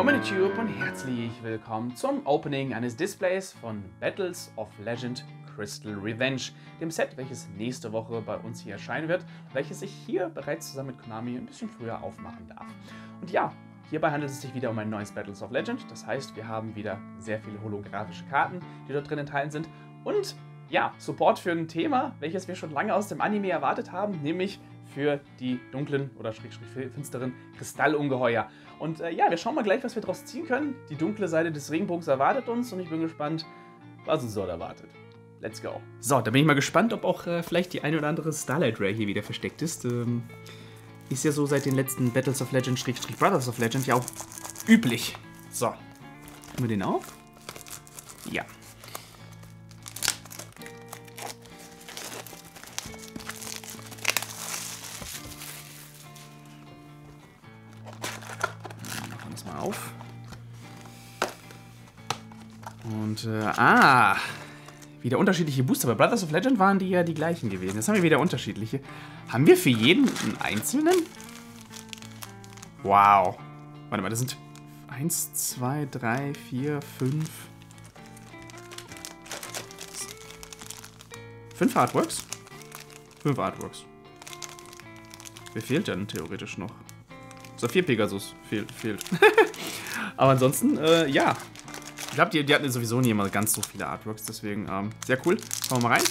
Moment YouTube und herzlich willkommen zum Opening eines Displays von Battles of Legend Crystal Revenge, dem Set, welches nächste Woche bei uns hier erscheinen wird, welches ich hier bereits zusammen mit Konami ein bisschen früher aufmachen darf. Und ja, hierbei handelt es sich wieder um ein neues Battles of Legend, das heißt, wir haben wieder sehr viele holographische Karten, die dort drin enthalten sind und ja, Support für ein Thema, welches wir schon lange aus dem Anime erwartet haben, nämlich für die dunklen oder schrägstrich finsteren Kristallungeheuer. Und äh, ja, wir schauen mal gleich, was wir daraus ziehen können. Die dunkle Seite des Regenbogens erwartet uns und ich bin gespannt, was uns dort erwartet. Let's go. So, da bin ich mal gespannt, ob auch äh, vielleicht die eine oder andere Starlight Ray hier wieder versteckt ist. Ähm, ist ja so seit den letzten Battles of Legend, Schrägstrich Brothers of Legend ja auch üblich. So. Nehmen wir den auf? Ja. Und, äh, ah, wieder unterschiedliche Booster. Bei Brothers of Legend waren die ja die gleichen gewesen. Jetzt haben wir wieder unterschiedliche. Haben wir für jeden einen einzelnen? Wow. Warte mal, das sind 1, 2, 3, 4, 5. 5 Artworks? 5 Artworks. Wer fehlt denn theoretisch noch? Sophia Pegasus fehlt. fehlt. Aber ansonsten, äh, ja. Ich glaube, die, die hatten sowieso nie immer ganz so viele Artworks, deswegen ähm, sehr cool. Schauen wir mal rein.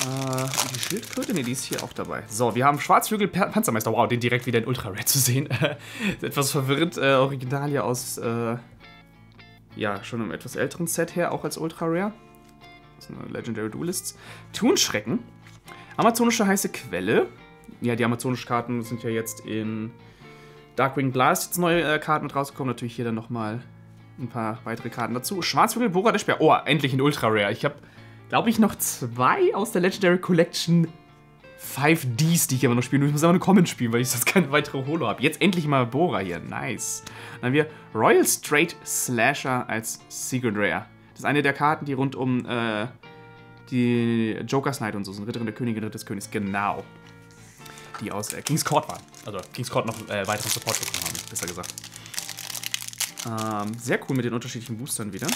Äh, die Schildkröte, ne, die ist hier auch dabei. So, wir haben Schwarzflügel Panzermeister. Wow, den direkt wieder in Ultra Red zu sehen. etwas verwirrend. Äh, Original hier aus, äh, ja, schon einem etwas älteren Set her, auch als Ultra Rare. Das eine Legendary Duelists. Thunschrecken. Amazonische heiße Quelle. Ja, die amazonischen Karten sind ja jetzt in Darkwing Blast jetzt neue äh, Karten mit rausgekommen. Natürlich hier dann nochmal ein paar weitere Karten dazu. Schwarzvögel, Bora der Speer. Oh, endlich ein Ultra Rare. Ich habe, glaube ich, noch zwei aus der Legendary Collection 5Ds, die ich aber noch spielen muss. Ich muss aber eine Common spielen, weil ich sonst keine weitere Holo habe. Jetzt endlich mal Bora hier. Nice. Dann haben wir Royal Straight Slasher als Secret Rare. Das ist eine der Karten, die rund um äh, die Joker's Knight und so sind. Ritterin der Königin, Ritter des Königs. Genau die aus äh, King's Court waren. Also King's Court noch äh, weiteren Support bekommen haben, besser gesagt. Ähm, sehr cool mit den unterschiedlichen Boostern wieder.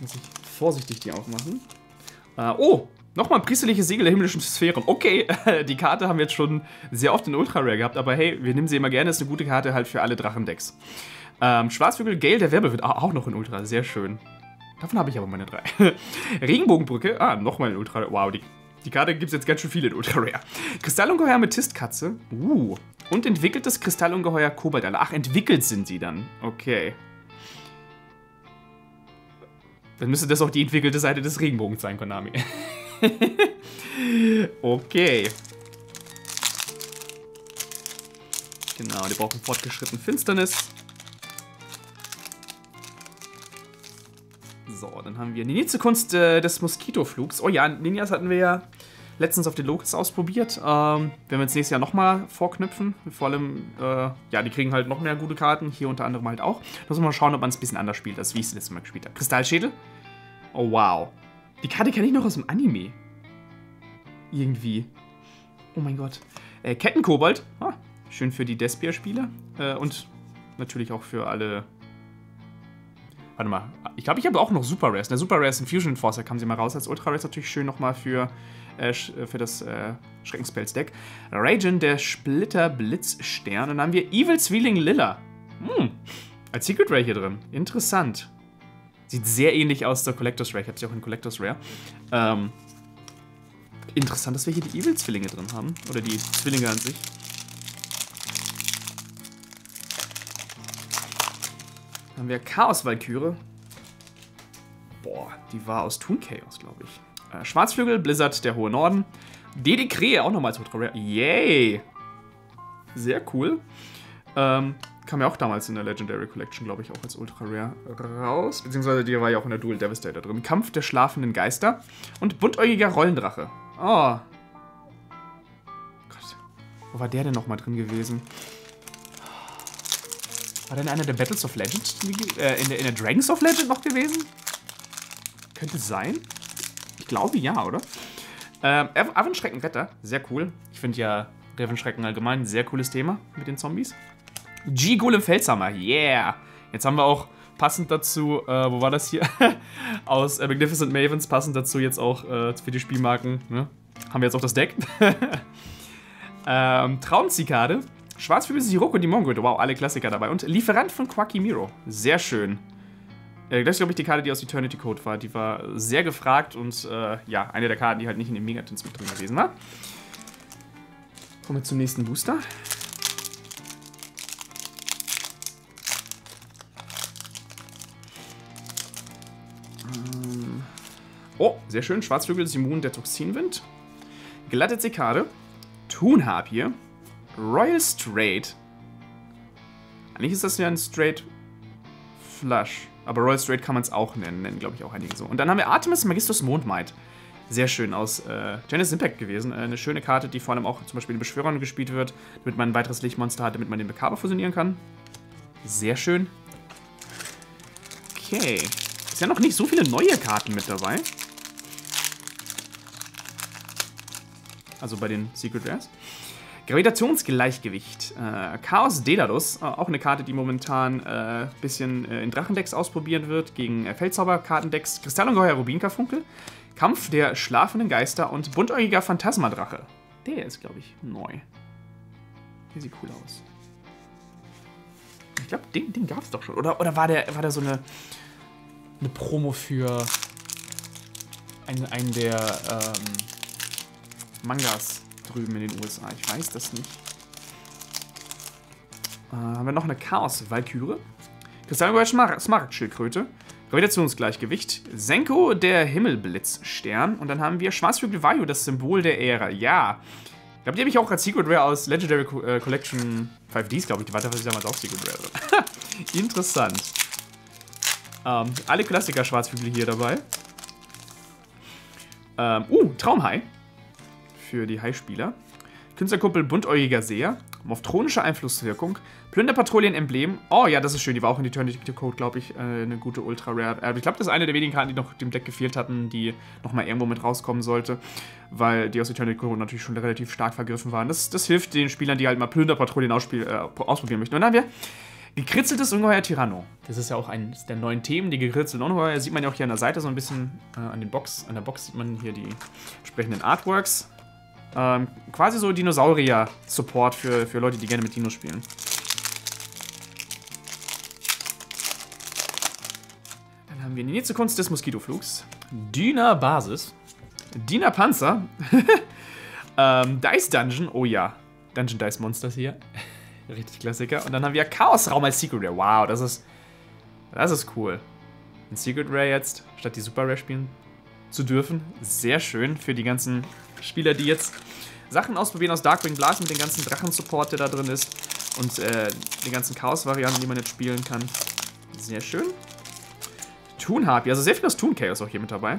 Muss ich vorsichtig die aufmachen. Äh, oh, nochmal ein priesterliches Siegel der himmlischen Sphären. Okay, die Karte haben wir jetzt schon sehr oft in Ultra Rare gehabt, aber hey, wir nehmen sie immer gerne. Ist eine gute Karte halt für alle Drachendecks. Ähm, Schwarzvögel Gale der Werbe wird auch noch in Ultra. Sehr schön. Davon habe ich aber meine drei. Regenbogenbrücke. Ah, nochmal in Ultra. Wow, die die Karte gibt es jetzt ganz schön viele in Ultra Rare. Kristallungeheuer Amethistkatze. Uh. Und entwickeltes Kristallungeheuer Kobaldalle. Ach, entwickelt sind sie dann. Okay. Dann müsste das auch die entwickelte Seite des Regenbogens sein, Konami. okay. Genau, die brauchen fortgeschritten Finsternis. Dann haben wir Ninja-Kunst äh, des Moskitoflugs. Oh ja, Ninjas hatten wir ja letztens auf den Locals ausprobiert. Ähm, werden wir uns nächstes Jahr nochmal vorknüpfen. Vor allem, äh, ja, die kriegen halt noch mehr gute Karten. Hier unter anderem halt auch. Muss man mal schauen, ob man es ein bisschen anders spielt, als wie ich es letztes Mal gespielt habe. Kristallschädel. Oh, wow. Die Karte kenne ich noch aus dem Anime. Irgendwie. Oh mein Gott. Äh, Kettenkobold. Ah, schön für die Despia-Spieler. Äh, und natürlich auch für alle Warte mal. Ich glaube, ich habe auch noch Super Rares. Der Super Rares Infusion Enforcer kam sie mal raus als Ultra Rares. Natürlich schön nochmal für, äh, äh, für das äh, Schreckenspells-Deck. Ragen, der Splitter Blitzstern. Und dann haben wir Evil Zwilling Lilla. Hm. Als Secret Ray hier drin. Interessant. Sieht sehr ähnlich aus der Collector's Rare. Ich hatte sie auch in Collector's Rare. Ähm, interessant, dass wir hier die Evil-Zwillinge drin haben. Oder die Zwillinge an sich. Haben wir Chaos-Valkyrie. Boah, die war aus Toon Chaos, glaube ich. Äh, Schwarzflügel, Blizzard, der hohe Norden. Dede Krähe, auch nochmal als Ultra Rare. Yay! Sehr cool. Ähm, kam ja auch damals in der Legendary Collection, glaube ich, auch als Ultra Rare raus. Beziehungsweise die war ja auch in der Dual Devastator drin. Kampf der schlafenden Geister und buntäugiger Rollendrache. Oh. Gott. Wo war der denn nochmal drin gewesen? War denn einer der Battles of Legend äh, in, der, in der Dragons of Legend noch gewesen? Könnte sein. Ich glaube ja, oder? Ähm, Avenschreckenwetter, sehr cool. Ich finde ja Revenschrecken allgemein ein sehr cooles Thema mit den Zombies. G-Golem Felshammer, yeah. Jetzt haben wir auch passend dazu, äh, wo war das hier? Aus äh, Magnificent Mavens, passend dazu jetzt auch äh, für die Spielmarken, ne? Haben wir jetzt auch das Deck. ähm, Traumzikade, Schwarzvögel Sirocco die Mongröte, wow, alle Klassiker dabei. Und Lieferant von Quacky Miro, sehr schön. Äh, das ist, glaube ich, die Karte, die aus Eternity Code war. Die war sehr gefragt und äh, ja, eine der Karten, die halt nicht in den Megatons mit drin gewesen war. Kommen wir zum nächsten Booster. Ähm, oh, sehr schön. Schwarzvögel Simon der Toxinwind. Glatte Zikade. Thunharpie. Royal Straight. Eigentlich ist das ja ein Straight Flush. Aber Royal Straight kann man es auch nennen, nennen glaube ich auch einige so. Und dann haben wir Artemis Magistus Mondmight. Sehr schön aus äh, Genesis Impact gewesen. Äh, eine schöne Karte, die vor allem auch zum Beispiel in Beschwörern gespielt wird, damit man ein weiteres Lichtmonster hat, damit man den Bekaber fusionieren kann. Sehr schön. Okay. Ist ja noch nicht so viele neue Karten mit dabei. Also bei den Secret Rares. Gravitationsgleichgewicht. Äh, Chaos Daedalus, äh, auch eine Karte, die momentan ein äh, bisschen äh, in Drachendecks ausprobiert wird, gegen äh, Feldzauber-Kartendecks. Kristallungeheuer Rubinkarfunkel. Kampf der schlafenden Geister und buntäugiger Phantasmadrache. Der ist, glaube ich, neu. Der sieht cool aus. Ich glaube, den, den gab es doch schon. Oder, oder war, der, war der so eine, eine Promo für einen, einen der ähm, Mangas drüben in den USA? Ich weiß das nicht. Äh, haben wir noch eine Chaos-Valkyrie. Kristallgeheuer Smaragdschildkröte. Gravitationsgleichgewicht. Senko, der Himmelblitzstern. Und dann haben wir Schwarzflügel Vayu, das Symbol der Ära. Ja. Ich glaube, die habe ich auch als Secret Rare aus Legendary Co äh, Collection 5Ds, glaube ich. Die war damals auch Secret Rare. Interessant. Ähm, alle Klassiker Schwarzflügel hier dabei. Ähm, uh, Traumhai. Für die Hai-Spieler. Künstlerkumpel Buntäugiger Seher. Moftronische Einflusswirkung. Plünderpatrouillen-Emblem. Oh ja, das ist schön. Die war auch in Eternity Code, glaube ich, äh, eine gute Ultra Rare. Äh, ich glaube, das ist eine der wenigen Karten, die noch dem Deck gefehlt hatten, die nochmal irgendwo mit rauskommen sollte. Weil die aus Eternity Code natürlich schon relativ stark vergriffen waren. Das, das hilft den Spielern, die halt mal Plünderpatrouillen äh, ausprobieren möchten. Und dann haben wir gekritzeltes Ungeheuer Tyranno. Das ist ja auch eines der neuen Themen. Die gekritzelten Ungeheuer sieht man ja auch hier an der Seite so ein bisschen äh, an, den Box, an der Box sieht man hier die entsprechenden Artworks. Ähm, quasi so Dinosaurier-Support für, für Leute, die gerne mit Dinos spielen. Dann haben wir die nächste Kunst des Moskitoflugs. Dyna Basis. Dyna Panzer. ähm, Dice Dungeon. Oh ja. Dungeon Dice Monsters hier. Richtig Klassiker. Und dann haben wir Chaos Raum als Secret Rare. Wow, das ist. Das ist cool. Ein Secret Rare jetzt, statt die Super Rare spielen zu dürfen. Sehr schön für die ganzen Spieler, die jetzt Sachen ausprobieren aus Darkwing Blast mit dem ganzen Drachen-Support, der da drin ist. Und äh, den ganzen Chaos-Varianten, die man jetzt spielen kann. Sehr schön. Toon Harpy, also sehr viel aus Toon Chaos auch hier mit dabei.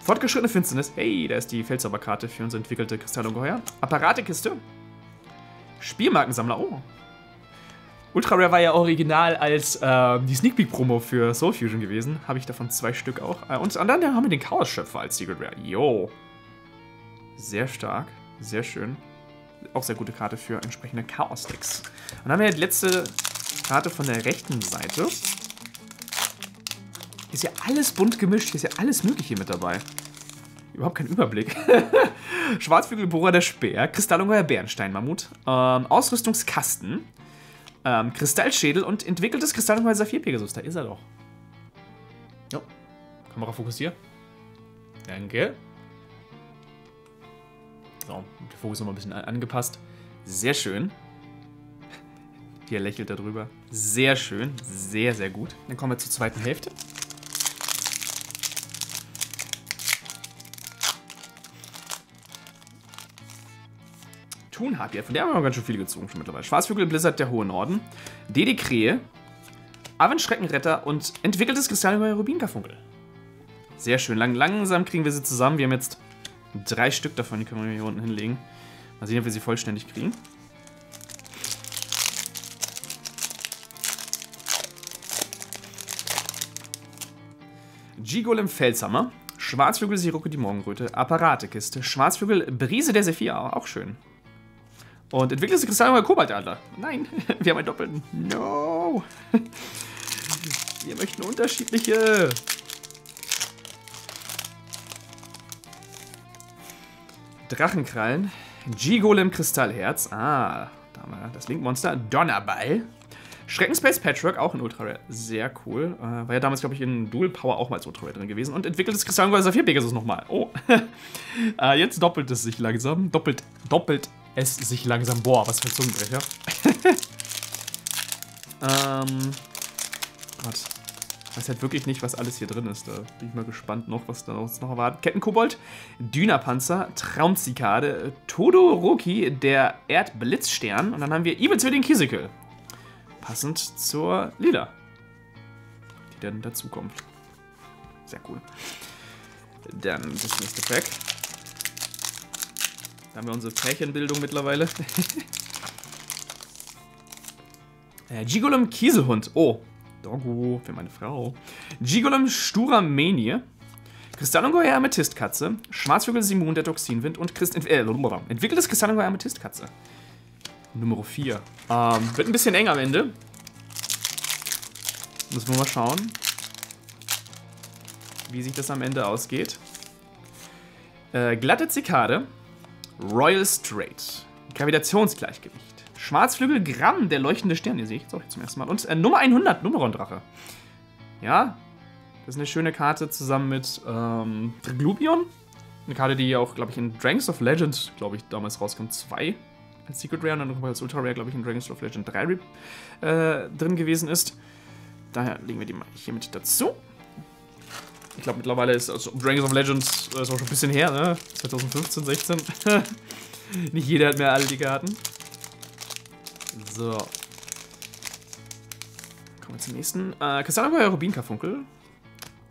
Fortgeschrittene Finsternis. Hey, da ist die Feldzauberkarte für uns entwickelte Kristallungeheuer. Apparatekiste. Spielmarkensammler. Oh. Ultra Rare war ja original als äh, die Sneak Peek Promo für Soul Fusion gewesen. Habe ich davon zwei Stück auch. Äh, und dann haben wir den Chaos-Schöpfer als Secret Rare. Yo. Sehr stark. Sehr schön. Auch sehr gute Karte für entsprechende Chaos-Decks. Und dann haben wir die letzte Karte von der rechten Seite. Hier ist ja alles bunt gemischt. Hier ist ja alles Mögliche mit dabei. Überhaupt kein Überblick. Schwarzflügelbohrer der Speer, Kristallungeheuer Bernsteinmammut, ähm, Ausrüstungskasten, ähm, Kristallschädel und entwickeltes Kristallungeheuer Saphir Pegasus. Da ist er doch. Jo. Kamera fokussiert. Danke. So, der Fokus nochmal ein bisschen angepasst. Sehr schön. Hier lächelt er drüber. Sehr schön. Sehr, sehr gut. Dann kommen wir zur zweiten Hälfte. Thunharpie, von der haben wir ganz schön viel gezogen schon mittlerweile. Schwarzvögel Blizzard der Hohe Norden. Dede Krähe. Aven Schreckenretter und entwickeltes Kristall bei Rubinkarfunkel. Sehr schön. Lang, langsam kriegen wir sie zusammen. Wir haben jetzt Drei Stück davon, die können wir hier unten hinlegen. Mal sehen, ob wir sie vollständig kriegen. G-Golem Felshammer, Schwarzvögel Sirucke die Morgenröte, Apparatekiste, Schwarzvögel Brise der Sephir, auch schön. Und entwickeltes Kristallungeheuer Kobaltadler. Nein, wir haben einen doppelten. No. Wir möchten unterschiedliche. Drachenkrallen. G-Golem Kristallherz. Ah, da haben wir das Link-Monster. Donnerball. Schreckenspace Patchwork, auch in Ultra Rare. Sehr cool. Äh, war ja damals, glaube ich, in Dual Power auch mal als Ultra Rare drin gewesen. Und entwickeltes Kristallungeheuer Saphir Pegasus nochmal. Oh. äh, jetzt doppelt es sich langsam. Doppelt, doppelt es sich langsam. Boah, was für ein Zungenbrecher. ähm. Gott. Ich weiß halt wirklich nicht, was alles hier drin ist. Da bin ich mal gespannt noch, was da uns noch erwartet. Kettenkobold, Dynapanzer, Traumzikade, Todoroki, der Erdblitzstern und dann haben wir Evil Zwilling Kisikel. Passend zur Lila. Die dann dazukommt. Sehr cool. Dann das nächste Pack. Haben wir unsere Pärchenbildung mittlerweile. äh, Gigolem Kieselhund. Oh, Doggo für meine Frau. Gigolem Sturamenie. Kristallungeheuer Amethystkatze. Schwarzvögel Simon der Toxinwind und Christ äh, entwickeltes Kristallungeheuer Amethystkatze. Nummer 4. Ähm, wird ein bisschen eng am Ende. Müssen wir mal schauen, wie sich das am Ende ausgeht. Äh, glatte Zikade. Royal Straight. Gravitationsgleichgewicht. Schwarzflügel Gramm, der leuchtende Stern. Sehe ich jetzt auch zum ersten Mal. Und äh, Nummer 100, Numeron-Drache. Ja, das ist eine schöne Karte zusammen mit ähm, Glubion. Eine Karte, die auch, glaube ich, in Dragons of Legend, glaube ich, damals rauskommt. 2 als Secret Rare und dann nochmal als Ultra Rare, glaube ich, in Dragons of Legend 3 äh, drin gewesen ist. Daher legen wir die mal hier mit dazu. Ich glaube, mittlerweile ist also Dragons of Legends äh, ist auch schon ein bisschen her, ne? 2015, 16. Nicht jeder hat mehr alle die Karten. So. Kommen wir zum nächsten. Äh, Kristallangeheuer Rubinkarfunkel.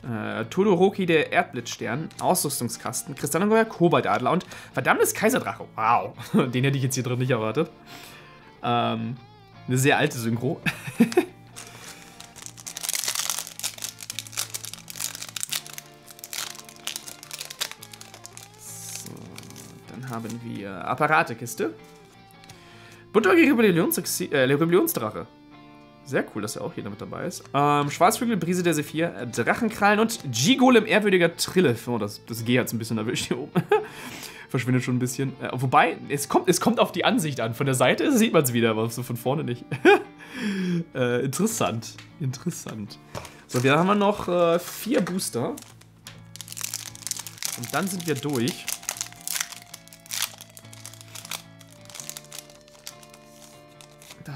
Äh, Todoroki, der Erdblitzstern. Ausrüstungskasten. Kristallangeheuer Kobaltadler und verdammtes Kaiserdrache. Wow. Den hätte ich jetzt hier drin nicht erwartet. Ähm, eine sehr alte Synchro. haben wir Apparatekiste. Buntäugige äh, Rebellionsdrache. Sehr cool, dass er auch hier mit dabei ist. Ähm, Schwarzvögel, Brise der Sephir, Drachenkrallen und G-Golem, ehrwürdiger Trille. Oh, das, das G hat es ein bisschen erwischt hier oben. Verschwindet schon ein bisschen. Äh, wobei, es kommt, es kommt auf die Ansicht an. Von der Seite sieht man es wieder, aber so von vorne nicht. äh, interessant. Interessant. So, wir haben noch äh, vier Booster. Und dann sind wir durch.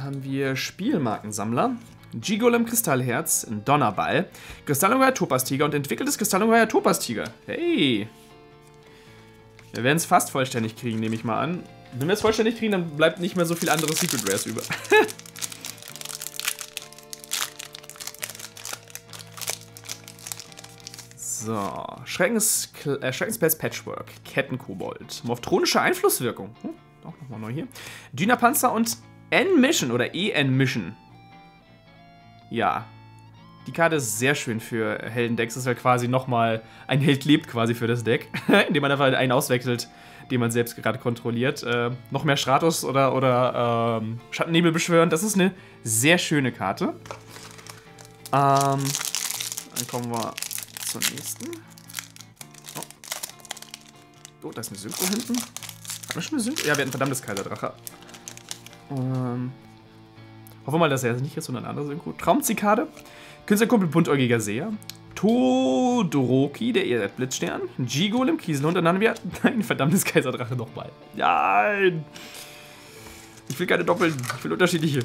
Haben wir Spielmarkensammler. G-Golem Kristallherz, Donnerball, Kristallungeheuer Topastiger und entwickeltes Kristallungeheuer Topastiger. Hey! Wir werden es fast vollständig kriegen, nehme ich mal an. Wenn wir es vollständig kriegen, dann bleibt nicht mehr so viel andere Secret Rares über. so, Schreckens, äh, Patchwork, Kettenkobold, Morphtronische Einflusswirkung. Hm, auch nochmal neu hier. Dynapanzer und N-Mission oder EN-Mission. Ja. Die Karte ist sehr schön für Heldendecks. Das ist halt quasi nochmal ein Held lebt quasi für das Deck, indem man einfach einen auswechselt, den man selbst gerade kontrolliert. Äh, noch mehr Stratos oder, oder ähm, Schattennebel beschwören. Das ist eine sehr schöne Karte. Ähm, dann kommen wir zur nächsten. Oh. oh, da ist eine Synchro hinten. Haben wir schon eine Synchro? Ja, wir hatten ein verdammtes Kaiserdrache. Ähm, hoffen wir mal, dass er nicht ist, sondern ein anderer Synchro. Traumzikade. Künstlerkumpel Buntäugiger Seher. Todoroki, der Erdblitzstern. G-Golem, Kieselhund. Und dann haben wir ein verdammtes Kaiserdrache nochmal. Nein! Ich will keine Doppeln. Ich will unterschiedliche.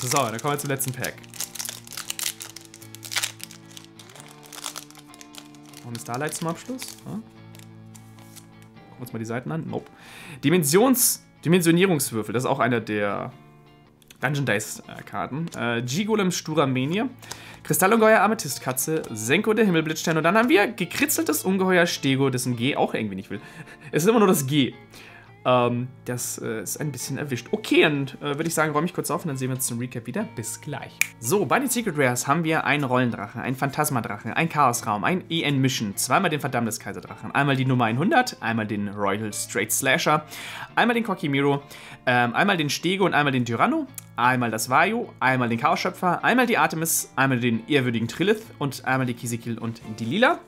So, dann kommen wir zum letzten Pack. Noch ein Starlight zum Abschluss. Ja. Gucken wir uns mal die Seiten an. Nope. Dimensions... Dimensionierungswürfel, das ist auch einer der Dungeon Dice Karten. Äh, G-Golem Sturamenie, Kristallungeheuer Amethystkatze, Senko der Himmelblitzstern und dann haben wir gekritzeltes Ungeheuer Stego, dessen G auch irgendwie nicht will. Es ist immer nur das G. Ähm, das äh, ist ein bisschen erwischt. Okay, dann äh, würde ich sagen, räume ich kurz auf und dann sehen wir uns zum Recap wieder. Bis gleich. So, bei den Secret Rares haben wir einen Rollendrache, einen Phantasmadrache, einen Chaosraum, einen EN Mission, zweimal den Verdammniskaiserdrachen, einmal die Nummer 100, einmal den Royal Straight Slasher, einmal den Kokimiro, ähm, einmal den Stego und einmal den Tyranno, einmal das Vajo, einmal den Chaos-Schöpfer, einmal die Artemis, einmal den ehrwürdigen Trilith und einmal die Kisikil und die Lila.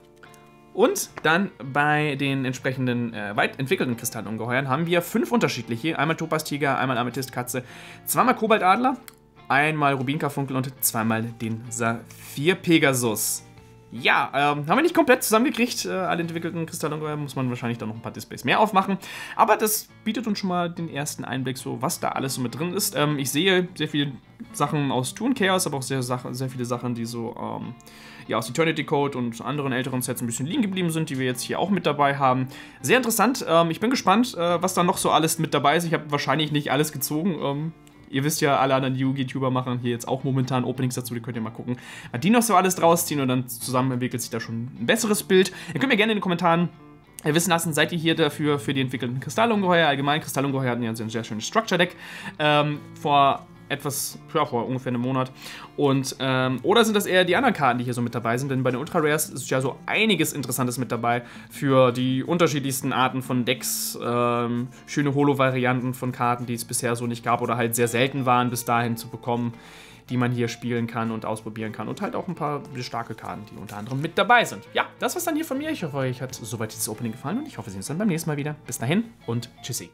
Und dann bei den entsprechenden äh, weit entwickelten Kristallungeheuern haben wir fünf unterschiedliche. Einmal Topaz-Tiger, einmal Amethyst-Katze, zweimal Kobaltadler, einmal Rubinkarfunkel und zweimal den Saphir-Pegasus. Ja, ähm, haben wir nicht komplett zusammengekriegt. Äh, alle entwickelten Kristallungeheuer muss man wahrscheinlich dann noch ein paar Displays mehr aufmachen. Aber das bietet uns schon mal den ersten Einblick, so was da alles so mit drin ist. Ähm, ich sehe sehr viele Sachen aus Toon Chaos, aber auch sehr, sehr viele Sachen, die so ähm, ja, aus Eternity Code und anderen älteren Sets ein bisschen liegen geblieben sind, die wir jetzt hier auch mit dabei haben. Sehr interessant. Ähm, ich bin gespannt, äh, was da noch so alles mit dabei ist. Ich habe wahrscheinlich nicht alles gezogen. Ihr wisst ja, alle anderen YouTuber machen hier jetzt auch momentan Openings dazu, die könnt ihr mal gucken, die noch so alles draus ziehen und dann zusammen entwickelt sich da schon ein besseres Bild. Ihr könnt mir gerne in den Kommentaren wissen lassen, seid ihr hier dafür für die entwickelten Kristallungeheuer. Allgemein, Kristallungeheuer hatten ja ein sehr schönes Structure-Deck. Ähm, vor etwas, ja, vor ungefähr einem Monat. Und, ähm, oder sind das eher die anderen Karten, die hier so mit dabei sind? Denn bei den Ultra Rares ist ja so einiges Interessantes mit dabei für die unterschiedlichsten Arten von Decks, ähm, schöne Holo-Varianten von Karten, die es bisher so nicht gab oder halt sehr selten waren, bis dahin zu bekommen, die man hier spielen kann und ausprobieren kann. Und halt auch ein paar starke Karten, die unter anderem mit dabei sind. Ja, das war's dann hier von mir. Ich hoffe, euch hat soweit dieses Opening gefallen und ich hoffe, wir sehen uns dann beim nächsten Mal wieder. Bis dahin und tschüssi.